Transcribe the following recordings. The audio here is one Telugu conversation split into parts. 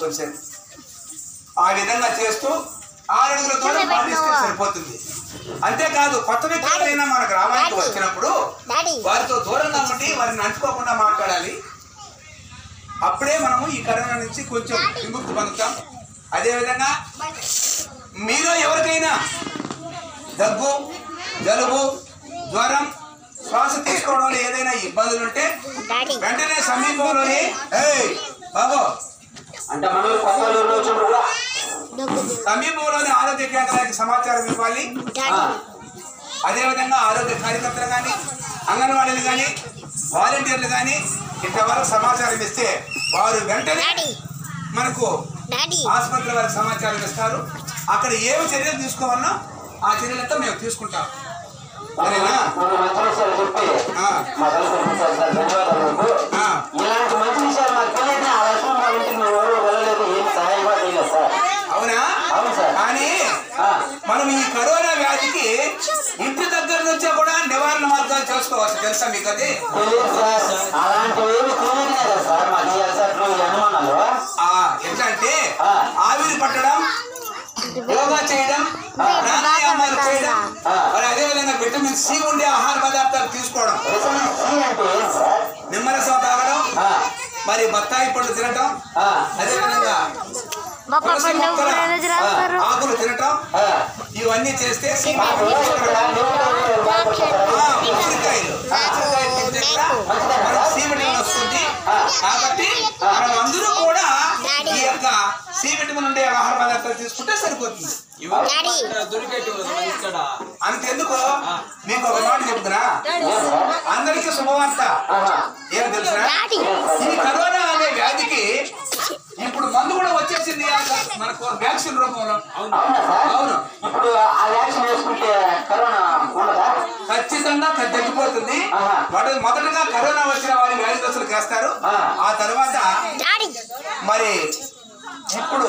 కొంచెం? ఆ విధంగా చేస్తూ ఆరడుగుల దూరం పాటిస్తే సరిపోతుంది. అంతేకాదు కొత్త వ్యక్తులైనా మన గ్రామానికి వచ్చినప్పుడు వారితో దూరంగా ఉండి వారిని అంటుకోకుండా మాట్లాడాలి. అప్పుడే మనము ఈ కరోనా నుంచి కొంచెం విముక్తి పొందుతాం. అదేవిధంగా మీలో ఎవరికైనా దగ్గు జలుబు జ్వరం శ్వాస తీసుకోవడంలో ఏదైనా ఇబ్బందులు ఉంటే డాడీ. వెంటనే సమీపంలోని బాబు అంటే వచ్చినప్పుడు కూడా సమీపంలోని ఆరోగ్య కేంద్రానికి సమాచారం ఇవ్వాలి. అదేవిధంగా ఆరోగ్య కార్యకర్తలు కానీ అంగన్వాడీలు కానీ వాలంటీర్లు కానీ ఇంతవరకు సమాచారం ఇస్తే వారు వెంటనే మనకు ఆసుపత్రి వారికి సమాచారం ఇస్తారు. అక్కడ ఏమి చర్యలు తీసుకోవాలన్నా ఆ చర్యలతో మేము తీసుకుంటాం. సరేనా మన మంచి విషయాలు చెప్పి ఆ, మా తల్లి సార్ సార్ ధన్యవాదాలు మీకు. ఆ. ఇలాంటి మంచి విషయాలు మాకు తెలియదు ఆ లక్ష్మణ్ మా ఇంటికి మేము ఎవరు వెళ్ళలేదు ఏం సహాయం కూడా చేయలేదు సార్ అవునా అవును సార్ కానీ ఆ, మనం ఈ కరోనా వ్యాధికి ఇంటి దగ్గర నుంచే కూడా నివారణ మార్గాలు చేసుకోవచ్చు తెలుసా మీకు అది? తెలియదు సార్ అలాంటివి ఏమి తెలియదు కదా సార్ మాకు ఈ అలసట్లు ఈ అనుమానాలు ఆ, ఎట్లా అంటే ఆ. ఆవిరి పట్టడం యోగా చేయడం ప్రాణాయామాలు చేయడం. మరి అదేవిధంగా విటమిన్ సి ఉండే ఆహార పదార్థాలు తీసుకోవడం. నిమ్మరసం తాగడం మరి బత్తాయి పళ్ళు తినటం అదేవిధంగా ఆకులు తినటం ఆ. ఇవన్నీ చేస్తే ఉసిరికాయలు వస్తుంది. కాబట్టి మనం అందరూ కూడా ఈ యొక్క సి విటమిన్ ఉండే ఆహార పదార్థాలు తీసుకుంటే సరిపోతుంది. అంతెందుకు? మీకు ఒక మాట చెప్తున్నా. అందరికీ శుభవార్త. ఏం తెలుసా? ఈ కరోనా అనే వ్యాధికి మందు కూడా వచ్చేసింది మనకు వ్యాక్సిన్ రూపంలో. అవునా? ఇప్పుడు ఆ వ్యాక్సిన్ వేసుకుంటే కరోనా ఉండదా? ఖచ్చితంగా తగ్గిపోతుంది. మొదటగా కరోనా వచ్చిన వారి వ్యాధిగ్రస్తులకు వేస్తారు ఆ. ఆ తర్వాత మరి ఇప్పుడు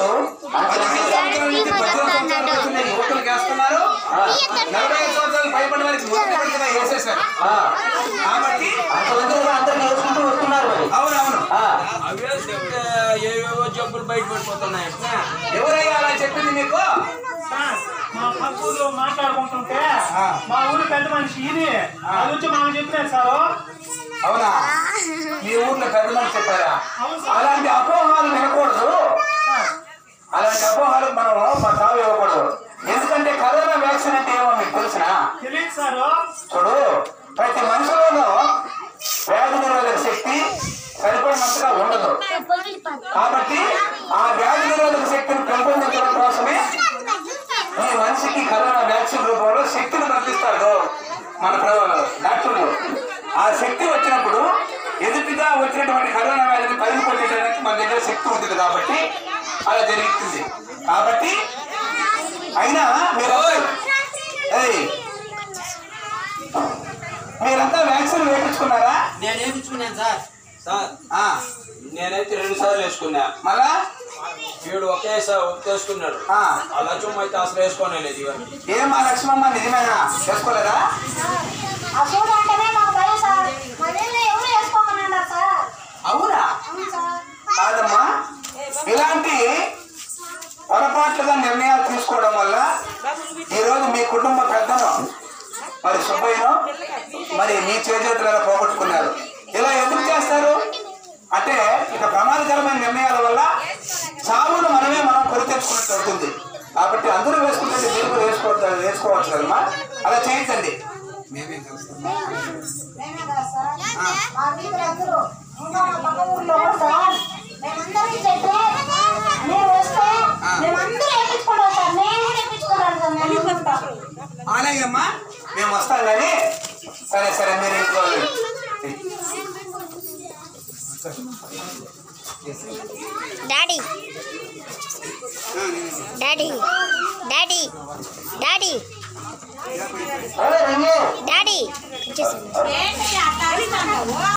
నలభై ఐదు సంవత్సరాలు భయపడే వారికి మొదటి విడతగా. కాబట్టి అవునవును. ఏవేవో జబ్బులు బయట పడిపోతున్నాయి ఎవరయ్యా అలా చెప్పింది మీకు? మా పక్క ఊర్లో మాట్లాడుకుంటుంటే. మా ఊరు పెద్ద మనిషి ఇది అది వచ్చి మనం చెప్పినారు సార్. అవునా? మీ ఊర్లో పెద్ద మంది చెప్పారా? అలాంటి అపోహాలు వినకూడదు. అలాంటి అపోహాలు మనం మా తావు ఇవ్వకూడదు. ఎందుకంటే కరోనా వ్యాక్సిన్ అంటే ఏమో మీకు తెలిసిన? చూడు ప్రతి మనిషిలోనూ వ్యాధి నిరోధక శక్తి సరిపడినంతగా ఉండదు. కాబట్టి ఆ వ్యాధి నిరోధక శక్తిని పెంపొందించడం కోసమే ఈ మనిషికి కరోనా వ్యాక్సిన్ రూపంలో శక్తిని బదిలిస్తాడు మన ప్ర- డాక్టర్లు. ఆ శక్తి వచ్చినటువంటి కరోనా వ్యాధిని పరిధి కొట్టడానికి మన దగ్గర శక్తి ఉంటుంది కాబట్టి అలా జరుగుతుంది. కాబట్టి అయినా మీరు మీరంతా వ్యాక్సిన్ వేయించుకున్నారా? నేను వేయించుకున్నాను సార్. సార్ ఆ, నేనైతే రెండు సార్లు వేసుకున్నా. మళ్ళా? వీడు ఒకేసారి ఒకేసుకున్నాడు ఆ, ఆ లక్ష్యం అయితే అసలు వేసుకోలేదు ఇవన్నీ ఏం మా లక్ష్మమ్మ నిజమేనా? చేసుకోలేదా మరి మీ చేజేతులలో పోగొట్టుకున్నారు? ఇలా ఎందుకు చేస్తారు? అంటే ఇక ప్రమాదకరమైన నిర్ణయాల వల్ల సాగును మనమే మనం కొని తెచ్చుకున్నట్టు అవుతుంది. కాబట్టి అందరూ వేసుకుంటే మీరు కూడా వేసుకోవచ్చు వేసుకోవచ్చు కదమ్మా? అలా చేయించండి. మేమేం. అలాగేమ్మా మేము వస్తాం కానీ సరే సరే మీరు ఇంట్లో daddy. Daddy. Daddy. Daddy. Daddy.